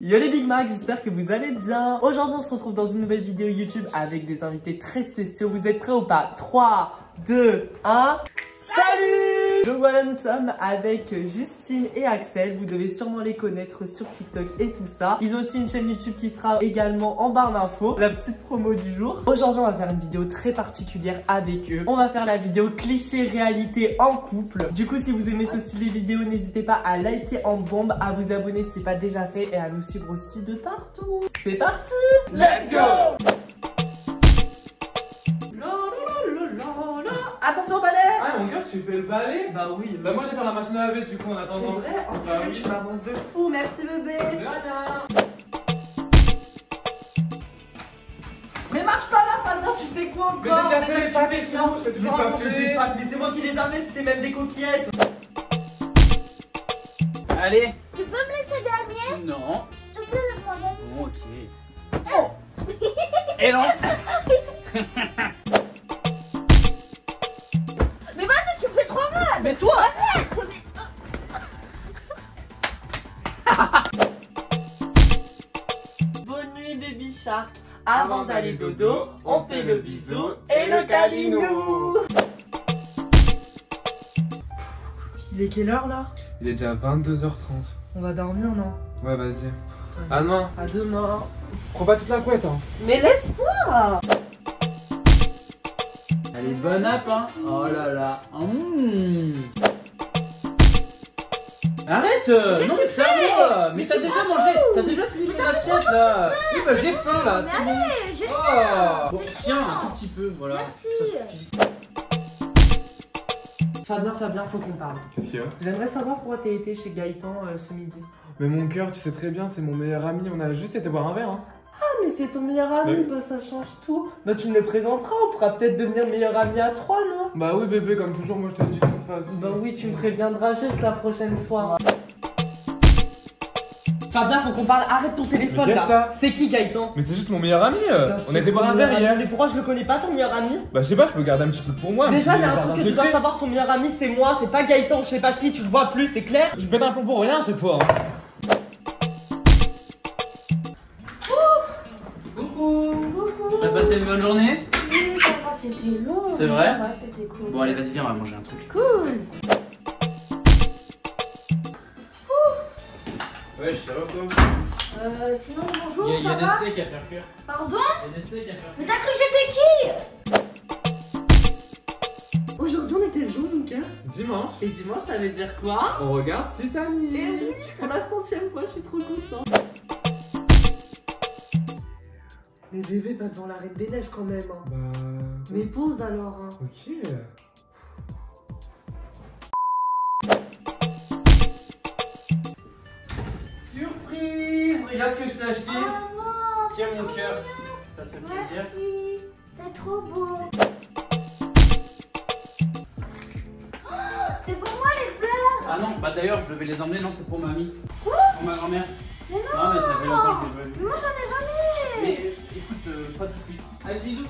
Yo les Big Mac, j'espère que vous allez bien. Aujourd'hui, on se retrouve dans une nouvelle vidéo YouTube avec des invités très spéciaux. Vous êtes prêts ou pas? 3, 2, 1. Salut Donc voilà, nous sommes avec Justine et Axel. Vous devez sûrement les connaître sur TikTok et tout ça. Ils ont aussi une chaîne YouTube qui sera également en barre d'infos. La petite promo du jour. Aujourd'hui, on va faire une vidéo très particulière avec eux. On va faire la vidéo cliché réalité en couple. Du coup, si vous aimez ce style de vidéo, n'hésitez pas à liker en bombe, à vous abonner si ce n'est pas déjà fait et à nous suivre aussi de partout. C'est parti Let's go Attention au balai Ah mon cœur, tu fais le balai Bah oui. Bah moi je vais faire la machine à laver du coup en C'est attendant. vrai Oh Bah oui. tu m'avances de fou, merci bébé De rien. Mais marche pas là, Fabien, tu fais quoi encore Mais j'ai déjà fait et ça. tout, je fais toujours Mais à manger. Mais c'est moi qui les avais, c'était même des coquillettes Allez Tu peux me laisser dernier Non. Tu peux dernier Bon, ok. Et non Mais toi Bonne nuit, baby shark. Avant d'aller dodo, on fait le bisou et le câlinou. Il est quelle heure là? Il est déjà 22h30. On va dormir, non? Ouais, vas-y. Ah non, À demain. Prends pas toute la couette hein. Mais laisse-moi Elle est bonne app, hein Oh là là Mmh. Arrête euh, Non mais sérieux Mais t'as déjà mangé T'as déjà fini ton assiette là Oui bah j'ai faim là, c'est bon allez, j'ai Oh Bon tiens, un tout petit peu, voilà. Merci. Ça suffit. Fabien, Fabien, faut qu'on parle. Qu'est-ce qu'il y a? J'aimerais savoir pourquoi t'as été chez Gaëtan euh, ce midi. Mais mon cœur, tu sais très bien, c'est mon meilleur ami, on a juste été boire un verre hein. Mais c'est ton meilleur ami, bah ça change tout. Bah tu me le présenteras, on pourra peut-être devenir meilleur ami à trois, non? Bah oui bébé, comme toujours, moi je te le dis de toute façon. Bah oui, tu me préviendras juste la prochaine fois. Fabien, faut qu'on parle, arrête ton téléphone là. C'est qui Gaëtan? Mais c'est juste mon meilleur ami euh. On était ton un verre hier Mais pourquoi je le connais pas ton meilleur ami? Bah je sais pas, je peux garder un petit truc pour moi. Déjà, il y a un truc pas que tu dois savoir, ton meilleur ami c'est moi, c'est pas Gaëtan, je sais pas qui, tu le vois plus, c'est clair? Je pète un plomb pour rien à chaque fois hein. T'as passé une bonne journée Oui, ça va, c'était long. C'est vrai Ouais, c'était cool. Bon allez vas-y viens on va manger un truc. Cool Ouais je sais pas quoi. Euh, sinon, bonjour, Il y a, il y ça a des va steaks à faire cuire. Pardon Il y a des steaks à faire Mais t'as cru que j'étais qui Aujourd'hui on était le jour mon cœur. Dimanche, Et dimanche ça veut dire quoi on regarde Titanic. Et oui, pour la centième fois, je suis trop content. Mais bébé, pas devant la reine des neiges quand même. hein. Bah. Mais pause alors. Hein. Ok. Surprise Regarde ce que je t'ai acheté Oh non Tiens mon cœur Ça te fait mignon. plaisir Merci C'est trop beau Oh, C'est pour moi les fleurs Ah non, bah d'ailleurs je devais les emmener, non c'est pour mamie. Pour ma grand-mère. Mais non Non mais ça fait longtemps que je l'ai pas vu. Pas tout de suite. Allez bisous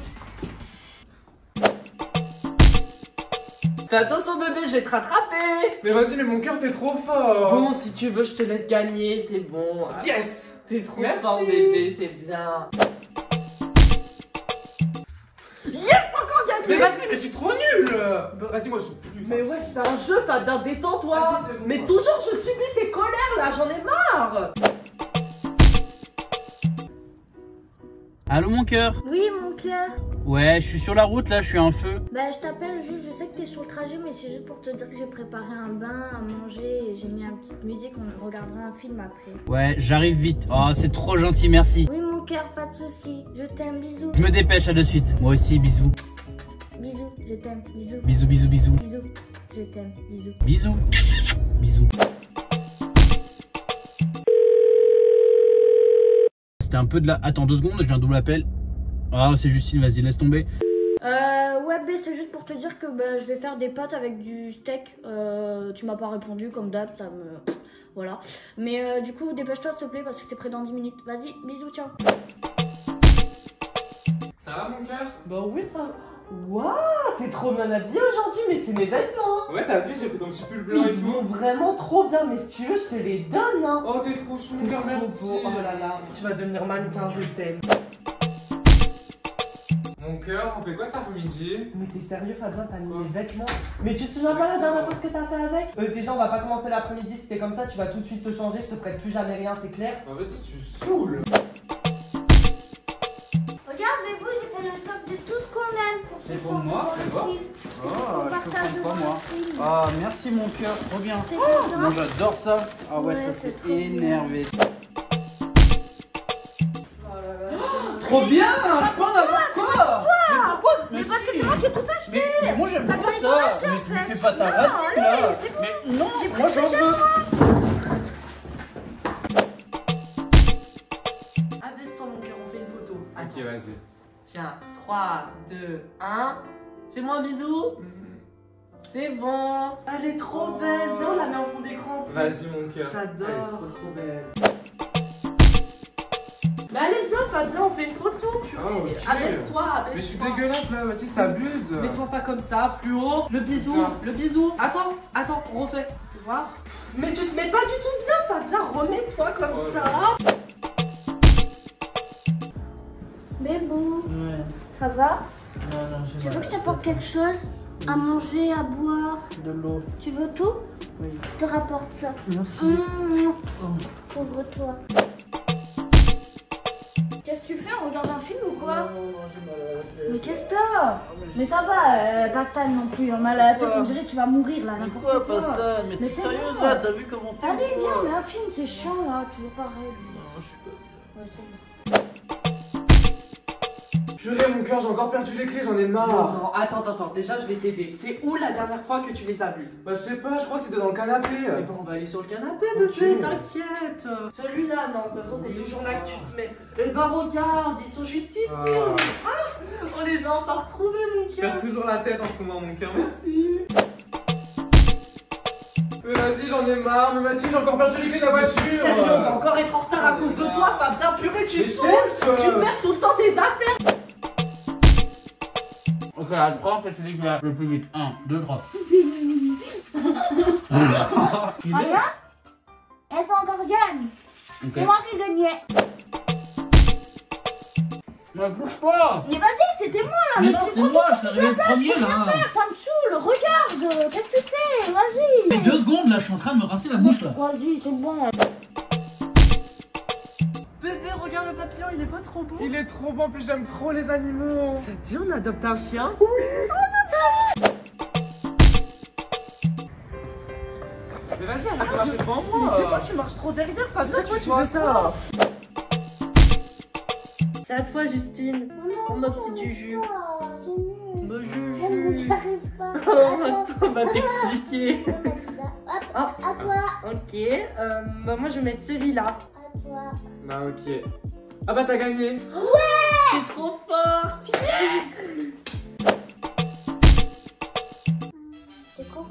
Fais attention bébé, je vais te rattraper. Mais vas-y, mais mon cœur, t'es trop fort. Bon, si tu veux, je te laisse gagner, c'est bon. Yes. T'es trop Merci. fort bébé, c'est bien. Mais vas-y, mais je suis trop nul. Bah, Vas-y, moi je suis plus. Mais ouais, c'est un jeu, Fabien, détends-toi. Bon. Mais toujours, je subis tes colères là, j'en ai marre. Allô mon cœur Oui mon cœur Ouais, je suis sur la route là, je suis en feu. Bah je t'appelle juste, je sais que t'es sur le trajet mais c'est juste pour te dire que j'ai préparé un bain, à manger et j'ai mis une petite musique, on regardera un film après. Ouais, j'arrive vite. Oh, c'est trop gentil, merci. Oui mon cœur, pas de soucis, je t'aime, bisous. Je me dépêche, à de suite. Moi aussi, bisous. Bisous, je t'aime, bisous. Bisous, bisous, bisous. Bisous, je t'aime, bisous. Bisous. Bisous. C'était un peu de la... Attends deux secondes, j'ai un double appel. Ah, c'est Justine, vas-y, laisse tomber. Euh, ouais, B, c'est juste pour te dire que bah, je vais faire des pâtes avec du steak. Euh, tu m'as pas répondu, comme d'hab, ça me. Voilà. Mais euh, du coup, dépêche-toi, s'il te plaît, parce que c'est près dans 10 minutes. Vas-y, bisous, ciao. Ça va mon cœur? Bah oui, ça. Waouh, t'es trop bien habillée aujourd'hui, mais c'est mes vêtements. Ouais, t'as vu, j'ai pris ton petit pull blanc et Ils tout. vont vraiment trop bien, mais si tu veux, je te les donne. Hein. Oh, t'es trop chou, mon T'es cœur, trop merci. beau. Oh là là, tu vas devenir mannequin, je t'aime. Mon cœur, on fait quoi cet après-midi? Mais t'es sérieux, Fabien, t'as mis mes vêtements? Mais tu te souviens pas la dernière fois ce que t'as fait avec? Euh, Déjà, on va pas commencer l'après-midi, si t'es comme ça, tu vas tout de suite te changer, je te prête plus jamais rien, c'est clair? Bah, vas-y, tu saoules. Oh, je comprends pas moi. Ah, merci mon cœur, trop bien. Comme Moi j'adore ça. Ah ouais, Ouais, ça c'est c'est trop bien. énervé. Trop bien Je peux en avoir quoi Mais pourquoi Mais parce que c'est moi qui ai tout acheté. mais, mais moi j'aime pas ça. Mais tu me fais pas ta allez, là. Mais non, J'ai moi j'en veux. Abaisse-toi mon cœur, on fait une photo. Ok, vas-y. Tiens, 3, 2, 1. Fais-moi un bisou. C'est bon. Elle est trop belle. Viens, on la met en fond d'écran. Vas-y, mon cœur. J'adore. Elle est trop, trop belle. Mais allez, viens, Fabien, on fait une photo. purée. Oh, ok. Abaisse-toi, abaisse-toi. Mais je suis dégueulasse là, Mathis, t'abuses. Mets-toi pas comme ça, plus haut. Le bisou, le bisou. Attends, attends, on refait. Tu vois Mais tu te mets pas du tout bien, Fabien. Remets-toi comme Oh ça. Bébou, Ouais. ça va? Non, non, j'ai Tu veux que je t'apporte quelque chose À manger, à boire De l'eau. Tu veux tout Oui. Je te rapporte ça. Merci. Mmh, Oh. Pauvre-toi. Qu'est-ce que tu fais On regarde un film ou quoi Non. Mais qu'est-ce que t'as mais ça va, euh, Pastan non plus, on la tête, on dirait que tu vas mourir là, n'importe quoi, quoi. Pasta Mais t'es sérieuse là T'as vu comment t'es Allez, viens, mais un film c'est chiant là, toujours pareil. Non, je suis pas. Ouais, c'est. Purée, mon cœur, j'ai encore perdu les clés, j'en ai marre. non, attends, attends, attends. Déjà, je vais t'aider. C'est où la dernière fois que tu les as vus Bah, je sais pas, je crois que c'était dans le canapé. Eh ben, on va aller sur le canapé, bébé, t'inquiète. Celui-là, non, de toute façon, c'est Oui, toujours là que tu te mets. Eh ben, regarde, ils sont juste ici. Ah. On les a enfin retrouvés, mon Je cœur. perds toujours la tête en ce moment, mon cœur, merci. Mais vas-y, j'en ai marre, mais Mathis, j'ai encore perdu les clés de la voiture. Sérieux, on va encore être en retard à cause de toi, Fabien. Purée, tu Mais cherche. Tu perds tout le temps tes affaires. Ok, à 3, c'est celui qui va le plus vite. 1, 2, 3. Il est Regarde Elles sont encore jeunes. Ok. C'est moi qui ai gagné. Ne bouge pas. Mais vas-y, c'était moi là Mais Mais non, c'est moi, je suis arrivé le premier là. faire Ça me saoule, regarde Qu'est-ce que tu fais? Vas-y. Mais deux secondes là, je suis en train de me rincer la bouche là. Vas-y, c'est bon il est pas trop beau. Il est trop bon, en plus j'aime trop les animaux. Ça te dit, on adopte un chien Mais vas-y, arrête de marcher devant Mais moi. c'est toi, tu marches trop derrière, Fabien. C'est toi, tu tu vois fais ça. C'est à toi, Justine. Non, ma petite Juju. Me arrive pas Oh, Attends, attends, on va t'expliquer. Hop, Ah. à toi, Ok, euh, bah moi je vais mettre celui-là. à toi. Bah, ok. Ah bah, t'as gagné. T'es trop forte. C'est quoi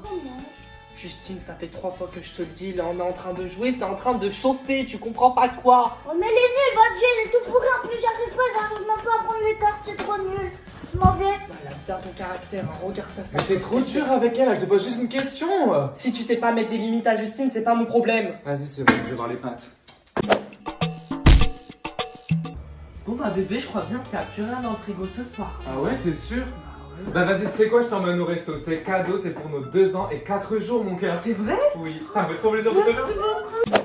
Justine, ça fait trois fois que je te le dis, là on est en train de jouer, c'est en train de chauffer, tu comprends pas quoi? Oh mais elle est nulle, votre jeu elle est tout pourri, en plus j'arrive pas, j'arrive même pas à prendre les cartes, c'est trop nul. Je m'en vais. Elle a bien ton caractère, hein, regarde ta Mais t'es trop dur avec elle, elle te pose juste une question. Si tu sais pas mettre des limites à Justine, c'est pas mon problème. Vas-y, c'est bon, je vais voir les pattes. Bon bah bébé, je crois bien qu'il y a plus rien dans le frigo ce soir. Ah ouais, t'es sûr Bah vas-y, tu sais quoi, je t'emmène au resto. C'est cadeau, c'est pour nos 2 ans et 4 jours, mon cœur. C'est vrai Oui, ça me fait trop plaisir de te Merci beaucoup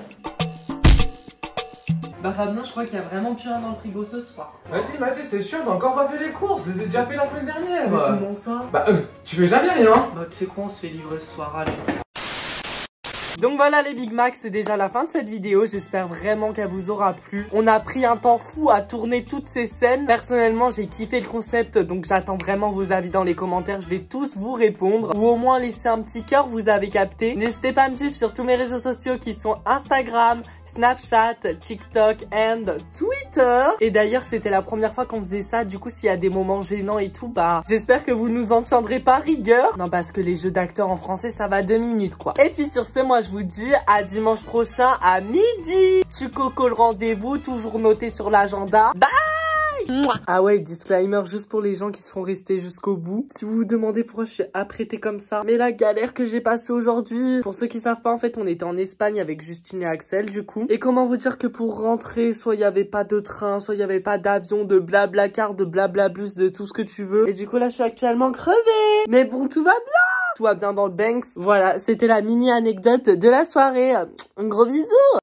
Bah Fabien, je crois qu'il y a vraiment plus rien dans le frigo ce soir. Vas-y, Mathis, t'es sûr, t'as encore pas fait les courses. Je les ai déjà fait la semaine dernière. Mais comment ça Bah, euh, tu fais jamais rien. Bah tu sais quoi, on se fait livrer ce soir, allez. Donc voilà les Big Mac, c'est déjà la fin de cette vidéo, j'espère vraiment qu'elle vous aura plu. On a pris un temps fou à tourner toutes ces scènes. Personnellement, j'ai kiffé le concept, donc j'attends vraiment vos avis dans les commentaires, je vais tous vous répondre. Ou au moins laisser un petit cœur, vous avez capté. N'hésitez pas à me suivre sur tous mes réseaux sociaux qui sont Instagram, Snapchat, TikTok and Twitter. Et d'ailleurs, c'était la première fois qu'on faisait ça, du coup s'il y a des moments gênants et tout, bah j'espère que vous nous en tiendrez pas rigueur. Non, parce que les jeux d'acteurs en français, ça va deux minutes quoi. Et puis sur ce, moi je vous dis à dimanche prochain à midi. Tu coco le rendez-vous, toujours noté sur l'agenda. Bye Ah ouais, disclaimer juste pour les gens qui sont restés jusqu'au bout. Si vous vous demandez pourquoi je suis apprêtée comme ça, mais la galère que j'ai passée aujourd'hui. Pour ceux qui savent pas, en fait, on était en Espagne avec Justine et Axel du coup. Et comment vous dire que pour rentrer, soit il y avait pas de train, soit il y avait pas d'avion, de blabla car, de blabla bus, de tout ce que tu veux. Et du coup là, je suis actuellement crevée. Mais bon, tout va bien. Tout va bien dans le Banks. Voilà, c'était la mini anecdote de la soirée. Un gros bisou